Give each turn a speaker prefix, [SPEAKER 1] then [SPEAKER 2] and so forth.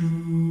[SPEAKER 1] Do.